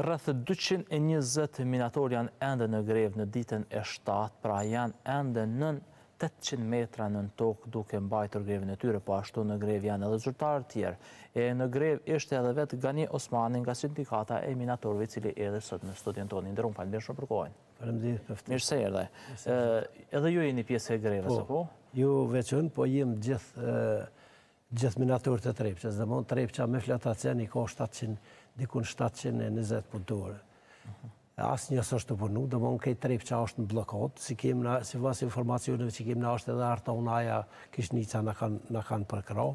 Rreth 220 minator janë ende në grevë në ditën e 7, pra janë ende nën 800 metra nën tokë duke mbajtur grevën e tyre, po ashtu në grevë janë edhe zyrtarë të tjerë. E në grevë ishte edhe vetë Gani Osmani nga sindikata e minatorëve cili edhe sot në studion tonë. I nderuar, faleminderit shumë për kohën. Faleminderit për ftesën. Mirë se erdhe. Edhe ju jeni pjesë e grevës, po, apo? Jo veç unë, po jemi gjithë gjithë minatorët e Trepçës. Domethonë Trepça me flotacion i ka 700, dikun 720 punëtorë. Mhm. Asnjë s'është tu punu, domethonë krejt Trepça është në bllokadë, si kemi ne, sipas informacioneve që kemi ne është edhe Artana, Kishnica na kanë, kanë përkrah.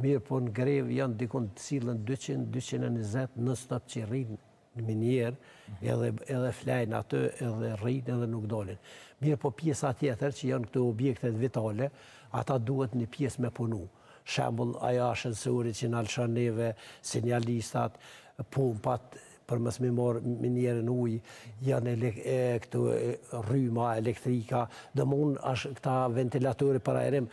Mirëpo në grevë janë dikun sillen dyqind, dyqind e njëzet non stop që rrinë në minierë, edhe edhe flajnë aty edhe rrinë edhe nuk dalin. Mirëpo pjesa tjetër që janë këto objektet vitale, ata duhet një pjesë me punu. Shembull ajo ashensori që na lëshon neve sinjalistat, pompat për mos me marrë minierën uji, janë e këto rryma elektrika, domthonë është këta ventilatorë për ajrim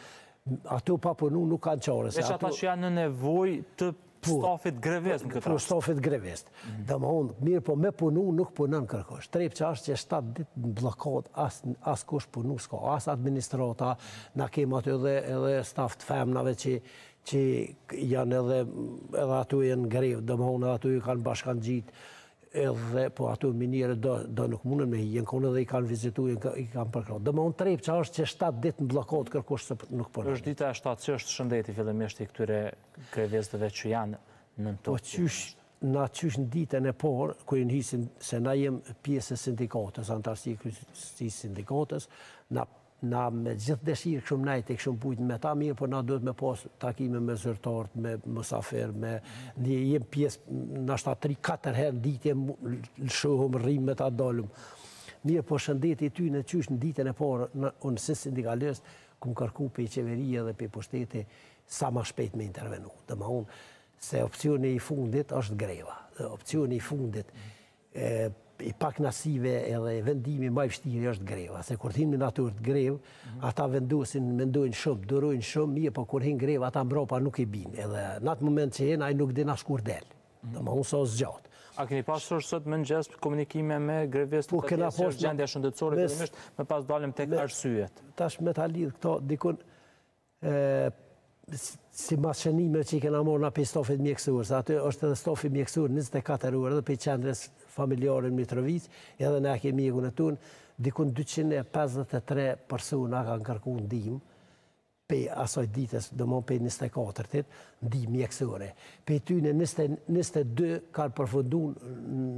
Ata pa punu nuk kanë qare. Veç ata që janë në nevojë të stafit grevist në këtë rast. Stafit grevist. Domethonë, mirëpo me punu nuk punon kërkush. Trepça ashtë që 7 ditë në bllokadë, askush punë s'ka, as administrata, na kemi aty edhe, edhe staf të femnave që që janë edhe, edhe ato janë në grevë, domethonë edhe ato ju kanë bashkangjitë, Edhe po ato në minierë do do nuk mundën me hi janë konë dhe i kanë vizitu, i kanë përkrah. Domethonë Trepça është që 7 ditë në bllokadë kërkush nuk punon. Po është dita e 7 qysh është shëndeti fillimisht i këtyre grevistëve që janë nën tokë. Po qysh, na qysh në ditën e parë, kur hinë, se se na jem pjesë e sindikatës, anëtar i kryesisë sindikatës, na Na me gjithë dëshirë kishum nejt e kishum bujt me ta mirëpo na duhet me pas takime me zyrtarët me musafirë me nji pjesë nashta tri katër herë n'ditë lshohum rrim me ta dalum mirëpo shëndeti i tyne qysh n'ditën e parë unë si sindikalist kum kërku pej qeverie dhe pej pushteti sa ma shpejt me intervenu domthonë se opcioni i fundit është greva dhe opcioni i fundit i pakënaqësive edhe vendimi ma i vështiri është greva, se kur të hinë minatorët n'grevë, ata vendosin, mendojnë shumë, durojnë shumë, mirëpo kur hinë n'grevë ata mbrapa nuk i binë, edhe n'atë moment që hinë ai nuk din as kur del, domethënë sa zgjat. A keni pasur sot në mëngjes komunikime me grevistët për të ditur si është gjendja shëndetësore fillimisht më pas dalim tek arsyet. Tash me ta lidh këto dikun simas shënimeve që i kena morë na pej stafit mjekësor, se aty është edhe stafi mjekësor 24 orë edhe pej qendrës familjare në Mitrovicë, edhe na e kemi mjekun tonë, dikun 253 persona kanë kërku ndihmë, pej asoj ditës, domthon pej 24-tit, ndihmë mjekësore. Pej tyne 22 kanë përfundu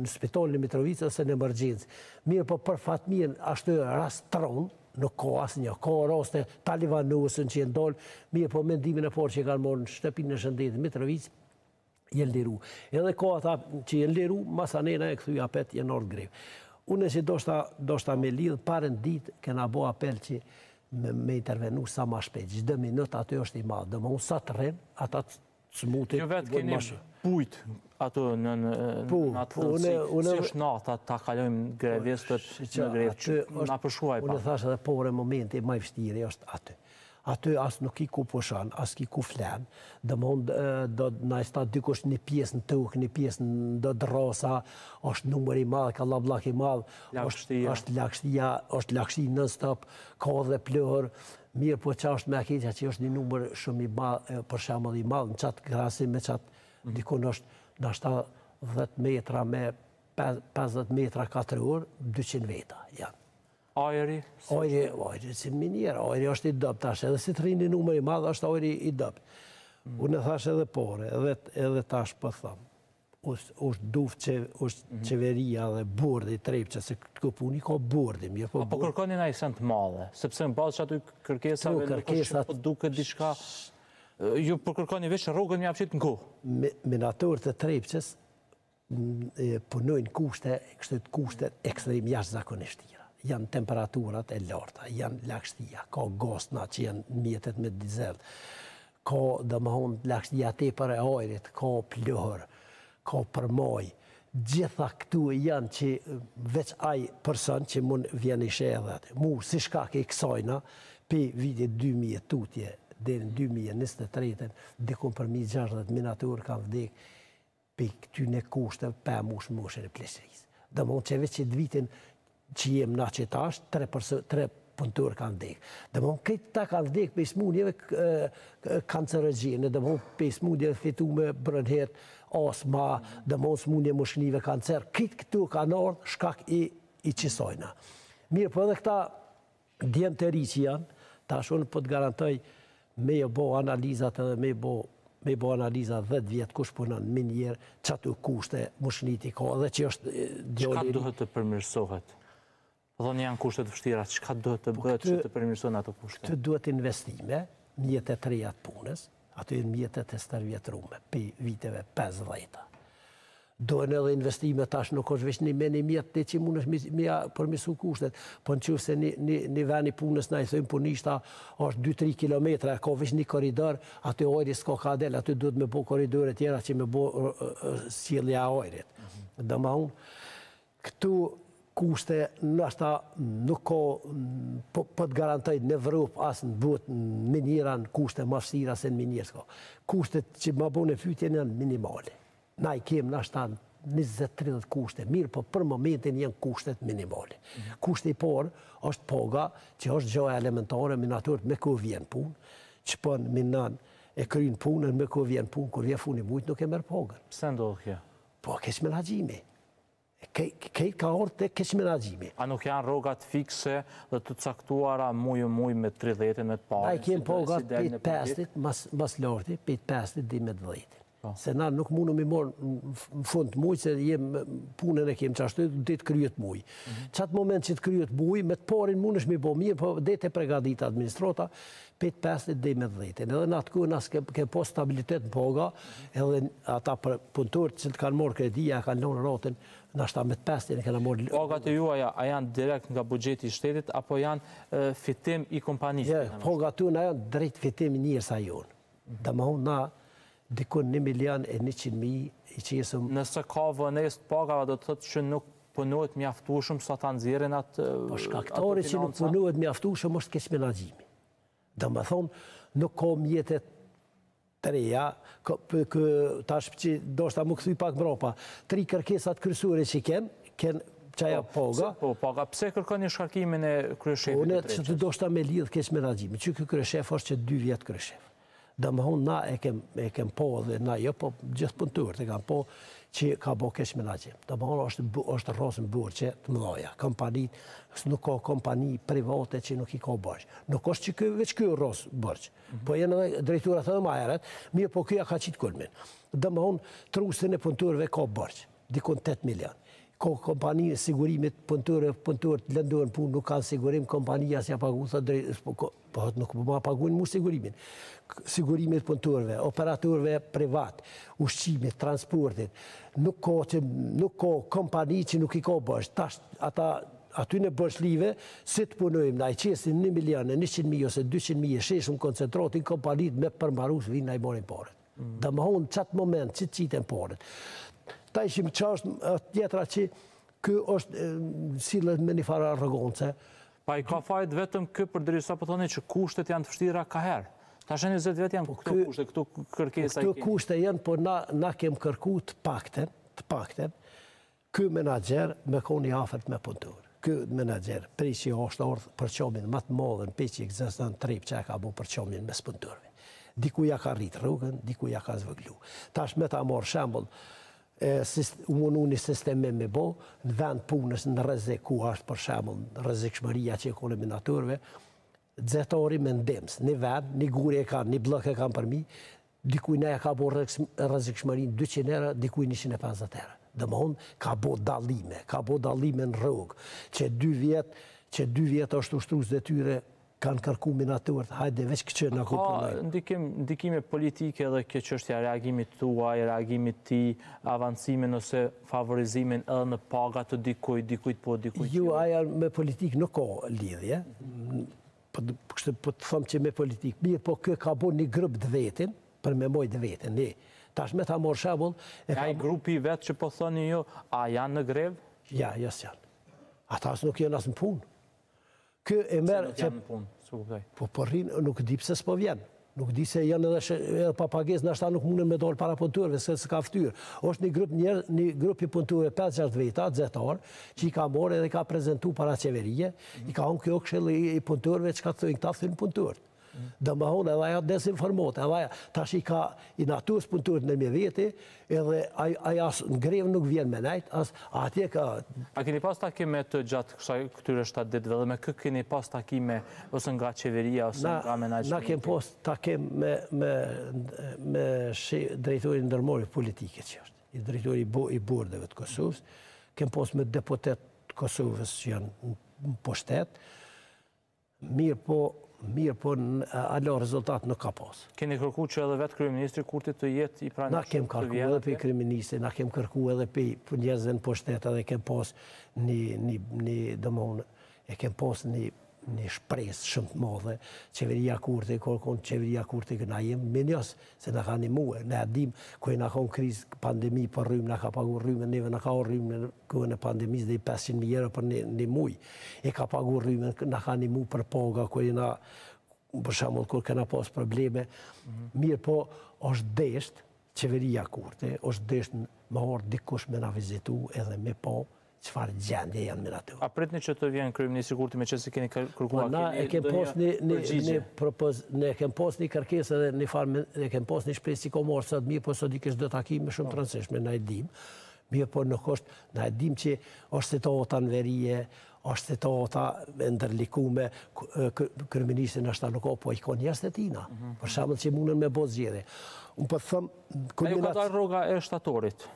në spital në Mitrovicë ose në emergjencë. Mirëpo për fat të mirë ashtu rast të rondë, Nuk ka asnjë. Ka raste të alivanosjes që janë dalë, mirëpo me ndihmën e parë që kanë marrë në shtëpinë e shëndetit Mitrovicë, janë liru. Edhe ka asi që janë liru, masanena janë kthy apet janë ardhë në grevë. Unë që doshta, doshta me lidhë, para një dite kena bo apel që me, me intervenu sa ma shpejt. Çdo minut aty është i madh. Domthon sa të rrim, ata smuten, jo vetë keni bujt aty në në po, atë po, si, si është nata ta kalojnë po, grevistët në grevë që nga përshuaj pa. Unë thashë edhe ma parë momenti ma i vështirë është aty. Aty as nuk ki ku pushon, as ki ku flen, domethënë ashtu dikush një pjesë në tokë, një pjesë në do drrasa, është numër i madh, kallabllak i madh, është lagështia, është lagështi non stop, ka edhe pluhur, Mirëpo ça është më e keqja që është një numër shumë i madh, për shembull i madh në qat krahasim me qat dikun është ndoshta dhjetë metra me pesëdhjetë metra katror, dyqind veta janë. Ajri? Ajri, ajri si minierë, ajri është i dobët tash, edhe si të rrin një numër i madh është ajri i dobët. Unë thashë edhe ma parë, edhe tash po them. Është duft që është qeveria dhe bordi i Trepçës, se këtu punë ka bordi, mirëpo... A po kërkoni naj send të madhe, sepse në bazë të atyre kërkesave nuk është që po duket diçka, ju po kërkoni veç rrugën një apqit në kohë. Minatorët e Trepçës punojnë në kushte, në kushte ekstrem jashtëzakonisht të vështira. Janë temperaturat e larta, janë lagështia, ka gazna që janë mjetet me dizel. Ka domthon lagështia e tepërt e ajrit, ka pluhur, ka përmaj, gjitha këto janë që veç ai person që mund vjen i sheh edhe aty. Mu si shkak i kësajna pej vitit dy mijë e tutje deri në dy mijë e njëzet e tretën diku përmbi gjashtëdhjetë minatorë kanë vdek prej këtyne kushteve pa e mbush moshën e pleqërisë. Domthon qe veç qët vitin që jem na qetash tre persona tre punëtorë kanë vdek. Domthon krejt këta kanë vdek prej smundjeve kancerogjene, domthon prej smundjeve të fitume bronhit, astma, domthon smundje mushknive kancer, krejt këto kanë ardhur shkak i i qisajna. Mirëpo edhe këta Djem të ri që janë, tash unë po t garantoj me ju bo analizat edhe me ju bo me i bo analiza 10 vjetë kush punon n'minierë, çfarë kushte mushniti ka, dhe që është gjallë... Çka duhet të përmirësohet? Domethënë janë kushte të vështira, çka duhet të bëhet që të përmirësohen ato kushte? Këtu duhet investime, mjete të reja të punës, Ato janë mjete të stërvjetrume, prej viteve pesëdhjetë. Duhen edhe investime tash, nuk është veç një me një mjetë, ti që mund është me ja përmisu kushtet, po në qoftë se një ven i punës na i thojmë punishta, është 2-3 kilometra, ka veç një korridor, aty ojri s'ka ka del, aty duhet me bo korridore tjera që me bo sjellja e ojrit. Domethon, Këtu kushte ndoshta nuk ka po po të garantoj në Evropë as në botë në miniera në kushte më vështira se në minierë s'ka. Kushtet që ma bune pyetjen janë minimale. Na i kemë ndoshta njëzet tridhjetë kushte, mirëpo për momentin janë kushtet minimale. Kushti i parë është paga, që është gjoja elementare, minatorët me kohë vijnë punë, shpon minon e kryjnë punën, me kohë vijnë punë, kur vjen funi i muajit nuk e merr pagën. Pse ndodh kjo? Po keq menaxhimi. Kejt ka ardhë te keqmenaxhimi. A nuk janë rogat fikse dhe të caktuara mujë mujë me 30 me të parë? Na i kemë pogat pej t'pestit, ma s'largti, pej t'pestit dej me t'dhetin. Po. Se na nuk mundu mi marrë në fund të mujë, se jem punën e kemë që ashtu, dhe të kryet mujë. Mhm. Qatë moment që të kryhet mujë, me të parin mund është mi bo mirë, po dej t'i pregadit administrata, Pej t'pestit dej me dhjetin. Edhe në atë kohë na s'kem pas stabilitet në paga, edhe ata për punëtorët që kanë marrë kredi, ja kanë lënë ratën, ndoshta me të pestin e kena marrë. Pagat e juaja a janë direkt nga buxheti i shtetit apo janë fitim i kompanisë? Jo, pagat tona janë drejt fitim i djersës tonë. Domthon na Diku një milion e njëqind mijë i qesëm. Nëse ka vonesë të pagave do të thotë që nuk punohet mjaftueshëm sa ta nxjerrin ato financa? Po shkaktari që nuk punohet mjaftueshëm është keqmenaxhimi. Domethënë nuk ka mjete të reja, tash po doshta m'u kthy pak mbrapa, tri kërkesat kryesore që kenë, ke qajo paga. Po, paga. Pse kërkoni shkarkimin e kryeshefit të Trepçës? Unë qaty doshta me lidhë keqmenaxhimin, që ky kryeshef është që dy vjet kryeshef. Domthon na e kem e kem po dhe na jo po gjithë punëtorët e kanë po që ka bo keq menaxhim. Domthon është është rras në borxhe të mëdha. Kompanitë, nuk ka kompani private që nuk i ka borxh. Nuk është që ky veç ky rras borxh. Mhm. Po janë edhe drejtorat ma herët, mirëpo ky ja ka qitë kulmin. Domthon trustin e punëtorëve ka borxh. dikon tetë milion ka kompani sigurimit punëtorëve punëtorët lëndohen punë nuk kanë sigurim kompania s'ja pagu thotë drejt po po thotë nuk po ma paguajnë mua sigurimin sigurimit punëtorëve operatorëve privat ushqimit transportit nuk ka që nuk ka kompani që nuk i ka borxh tash ata aty në borxhlive, si të punojmë, na i qesin 1 milion e 100 mijë ose 200 mijë, e shesim koncentratin, kompanitë me përmbarus vijnë na i marrin paret. Domethonë qat moment që t'qiten paret. Tash çashtja tjetra që ky është sillë me një farë arrogance. Po a i ka fajet vetëm ky për derisa për po thoni që kushtet janë të vështira kaherë. Tash e dini vetë janë po këto kushtet, këto kërkesa i kemi. Këto kushte janë, por na kem kërku të pakten, të pakten, Ky menaxher me konë i afërt me puntorë. Ky menaxher prej që osht ardh përçamjen ma të madhen prej që ekziston Trepça e ka bo përçamjen mes puntorëve. Diku ja ka rrit rrogën, diku ja ka zvëglu. Tash me ta marr shembull u munu ni sistemim me bo në vend t'punës në rrezik ku asht për shembull rrezikshmëria që e kanë minatorët, Xehetari me ndihmës, ni vend, ni gur e kanë, ni bllok e kanë përmi, dikujt na ja ka bo rrezikshmërinë dyqind euro, dikujt njëqind e pesëdhjetë euro. Domthon ka bo dallime, ka bo dallime në rrogë, që dy vjet, që dy vjet është ushtrues i detyre kanë kërku minatorët, hajde veç këtë na rregullojeni. Ka ndikim, ndikime politike edhe kjo çështja e reagimit tuaj, reagimit të tij, avancime ose favorizimin edhe në paga të dikujt, dikujt po, dikujt jo. Jo, ajo me politikë nuk ka lidhje, po, kështu po të thom që me politikë, mirëpo ky ka bo një grup t'vetin, për me majt vetin, ne, tash me ta marrë shembull... E ky grupi i vet që po thëni ju, a janë në grevë? Jo, jo s'janë. Ata as nuk janë as në punë. Ky e merr S'janë në punë, s'e kuptoj. Po po rrin, nuk di pse s'po vjen. Nuk di se janë edhe edhe pa pagesë, ndashta nuk munden me dal para punëtorëve se s'ka ftyrë. Është një grup njëherë, një grup i punëtorëve 5-6 veta, xehetarë, që i ka marrë edhe ka prezentu para qeverie, i ka thonë ky këshilli i punëtorëve çka thonë, këta thonë punëtorët. Domethonë edhe ajo dezinformatë, edhe ajo, tash i ka ngatërru punëtorët ndërmjet veti, edhe ai as në grevë nuk vjen me nejtë, as atje ka... A keni pas takime gjatë kësaj këtyre 7 ditëve dhe me kë keni pas takime ose nga qeveria ose nga menagjmenti? Na kemi pas takim me drejtorin e ndërmarrjeve publike që është, drejtori i bordeve të Kosovës, kemi pas me deputet të Kosovës që janë në pushtet, Mirë po, mirë po alo rezultat nuk ka pas. Keni kërku që edhe vetë kryeministri Kurti të jetë i pranishëm? Na kem kërku edhe prej kryeministrit, na kem kërku edhe prej njerëzve në pushtet edhe kem pas një, një, një, domthon, e kem pas një një shpresë shumë të madhe, qeveria Kurti, kur u konë qeveria Kurti, na jem mirënjohës, se na ka ndihmu, na e dim, kur jena konë krizë, pandemi, për rrymë, na ka pagu rrymë, neve na ka rrymë, kohën e pandemisë deri pesëqind mijë euro për një një muaj e ka pagu rrymen na ka ndihmu për paga kur jena për shembull kur kena pas probleme mhm. mirë po është desht qeveria Kurti është desht me ardh dikush me na vizitu edhe me pa çfarë gjendje janë minatorët. A pritni që të vjen kryeministri Kurti meqenëse keni kërkuar po, keni. Na e kem pas një një një propoz, ne kem pas një kërkesë edhe njëfarë ne kem pas një shpresë sikur sot mirëpo sot i kish do takime shumë të rëndësishme na e dim. Mirëpo nuk është, na e dimë që është situata në veri, është situata e ndërlikume, kryeministri ndoshta nuk ka, po i ka njerëzt e tina, për shembull që mundën me bo zgjidhje. Unë po them, Ajo ka dalë rroga e shtatorit.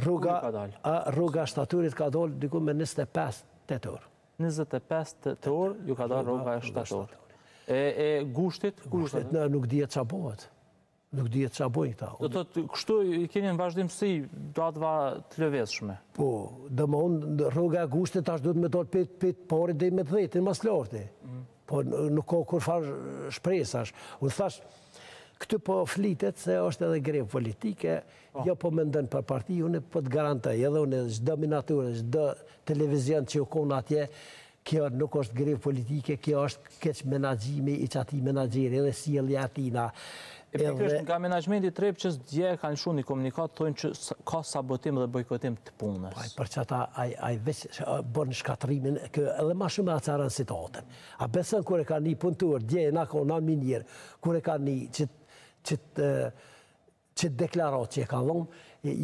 Rroga, rroga e shtatorit ka dalë diku me 25 tetor. 25 tetor ju ka dalë rroga e shtatorit. E, e gushtit, gushtit nuk dihet çfarë bëhet. Nuk dihet ça bëjnë këta. Do të thotë, kështu i keni në vazhdimësi data të lëvizshme. Po, domethonë rroga e gushtit tash duhet me dolë prej të, prej të parit deri me të dhetin, ma së larti. Mhm. Po, nuk ka kurrfarë shpresash. Unë thash, këtu po flitet se është edhe grevë politike, po. jo po mendon për parti, unë po të garantoj, edhe unë çdo minator, çdo televizion që u konë atje, Kjo nuk është grevë politike, kjo është keqmenaxhimi i atij menaxheri edhe sjellja e tij. E pikërisht nga menaxhmenti i Trepçës dje e kanë lëshuar një komunikatë, thonë që ka sabotim dhe bojkotim të punës. Po ai për çata ai veç bën shkatërrimin, ky edhe më shumë e acaron situatën. A beson kur e ka ni punëtorët dje na u konë në minier, kur e ka ni qat Qat deklaratë që e ka dhon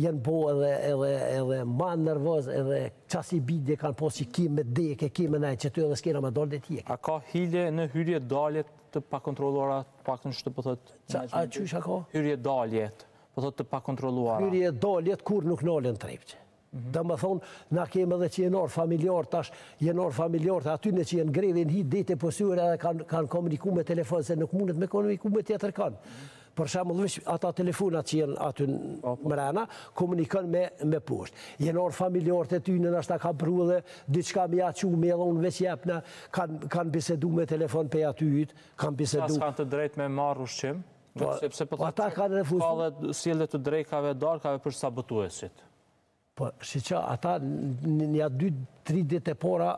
jan bo edhe edhe edhe ma nervoz edhe qasi bindje kan pas që ki me dek e ki me nejt qëty edhe skena me dal te ti, ik. A ka hile në hyrje daljet të pakontrolluara të paktën kështu po thotë menaxhmenti? Çka? Hyrje daljet, po thotë të pakontrolluara. Hyrje daljet kurrë nuk nalen n'Trepçë. Domethonë, na kemë edhe që janë ardh familjarë tash, janë ardh familjarët e atyne që janë n'grevë, kanë hi deri te posjeri edhe kanë komuniku me telefonë, se nuk mundet me komuniku me tjetër kanë. Për shembull veç ata telefonat që janë aty në po, po. mrena, komunikon me, me poshtë. Janë ardh familjarët e tyne ndoshta kanë pru edhe diçka me ja çu, me ja dhonë veç jepna, kanë kanë bisedu me telefon prej atyhit, kanë bisedu. A s'kanë të drejtë me marrë ushqim? Po, sepse po, po ata kanë refuzuar. Ka dhe sjellje të drekave, darkave për sabotuesit. Po, siç ata një dy, tri ditë e para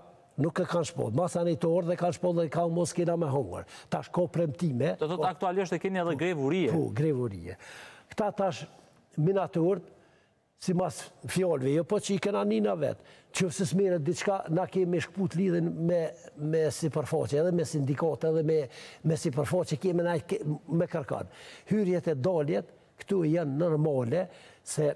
nuk e kanë shpallë. Masanej të ardhë e kanë shpallë dhe ka u mo s'kena me hongër. Tash ka premtime. Do të thotë aktualisht e keni edhe po, grevë urije. Po, grevë urije. Këta tash, minatorët, Sipas fjalëve, jo po që i kena ni na vet. Qofse s'merret diçka, na kemi me shkëput lidhjen me me sipërfaqe, edhe me sindikatë, edhe me me sipërfaqe kemi na me kurrkan. Hyrjet e daljet këtu janë normale se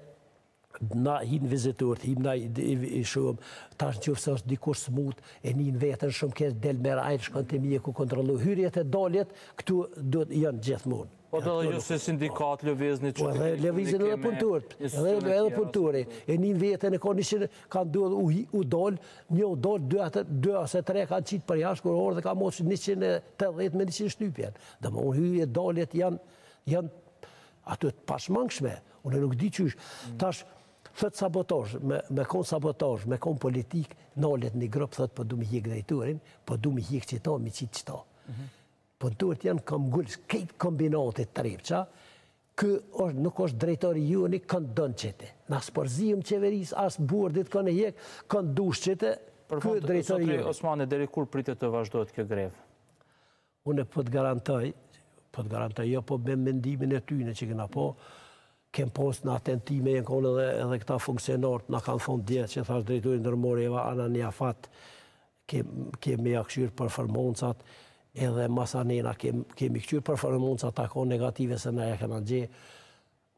na hinë vizitorët, him na i shohim, tash në qoftë se është dikush smut, e nin veten shumë keq, del merr ajër, shkon te mjeku, kontrollu. Hyrjet e daljet këtu duhet janë gjithmonë. Po të dhe ju si sindikatë lëvizni që të kemi komunikime... Lëvizim ne dhe punëtorët, dhe ne edhe punëtorët, e një vjetë e në koni që kanë duhet u dollë, një u dollë, dy ose tre kanë qitë për jashtë, kur ardhë e ka pasë 180 me 100 shtypjen. Domethonë hyrje e daljet janë ato të pashmangshme, unë nuk di qysh. Mm. Tash, thotë sabotazh, me konë sabotazh, me konë politikë, nalet një grup, thotë po po du me hjekë drejtorin, po po du m'i hjekë qeto, m'i qitë qeto. Mhm. Po duhet të jenë këmbëngulës këtë kombinatit Trepça, ky është, nuk është drejtori ju, nuk kënd donë qite. Na s'përzihem qeverisë, as bordit kënd hjekë, kënd dush qite, Për fund, zotri Osmani, deri kur pritet të vazhdojë kjo grevë? Une po të garantoj, po të garantoj, jo po me mendimin e tyne që kena po, kem pasë na tentime, janë konë edhe këta funksionarët, na kanë thonë djetë që thashtë drejtorin dërmoreva, anë një afat, Ke me ja këqyr performancat edhe masanena ke me këqyr performancat ta ka negative se na ja kena gje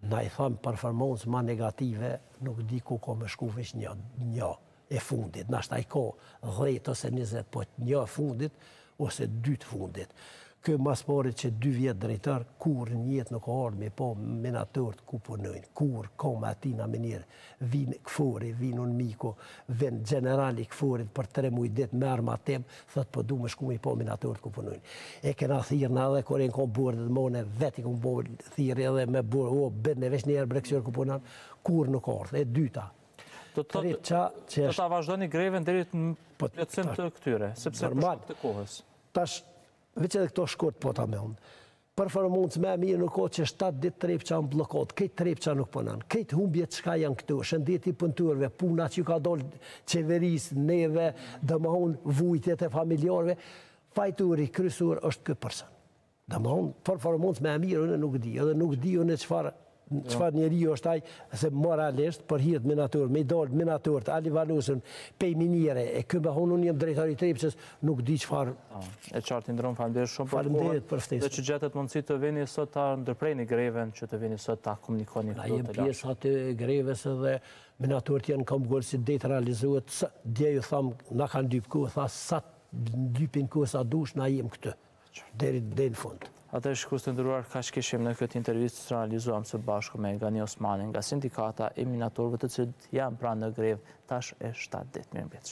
na i thamë performancë ma negative nuk di ku ka me shku veç një një e fundit nashta i ka dhjetë ose njëzet po një e fundit ose dytë fundit Ky mas pari qe dy vjet drejtor kurr në jet nuk ka ardh me pa minatort ku punojn kurr koma e tina n'minier vin KFOR-i vin UNMIK-u vin gjenerali i KFOR-it për tre muj dit me armatim thot po du me shku me pa minatort ku punojn e kena thirr na edhe kur jan kon bordet me une vet i kom bo thirrje edhe me bord o bir ne veq njer bre kqyr ku punojn kurr nuk ka ardh e dyta Do të thotë, do ta vazhdoni grevën deri në plotësim të këtyre, sepse për shkak të kohës. Tash, veq edhe këto shkurt po tham unë. Performancë më e mirë nuk ka qe shtatë ditë Trepça n'bllokadë, krejt Trepça nuk punon. Krejt humbjet çka janë këtu, shëndeti i punëtorëve, puna që ju ka dalë qeverisë, neve, domthon vujtjet e familjarëve, fajtori kryesor është ky person. Domthon, performancë më e mirë unë nuk di, edhe nuk di unë çfarë çfarë njeriu është ai, se moralisht për hir të minatorëve, me dal minatorët Ali Valusën, pej miniere, e ky me thon unë jam drejtor i Trepçës, nuk di çfarë. E qartë, nderuar, faleminderit shumë për kohën. Faleminderit për ftesën. Dhe që gjetët mundësi të vini sot ta ndërpreni greven, që të vini sot ta komunikoni këtu te ne. Na jemi pjesë aty greves edhe minatorët janë kam gol si ditë realizohet, dje ju thamë na kanë lyp kohë, tha sa lypin kohë sa dush, na jemi këtu. deri deri në fund. Atëherë shikues të nderuar, kaq kishim në këtë intervistë që realizuam së bashku me Gani Osmanin nga Sindikata e Minatorëve të cilët janë pra në grevë tash e shtatë ditë. Mirëmbëngjes.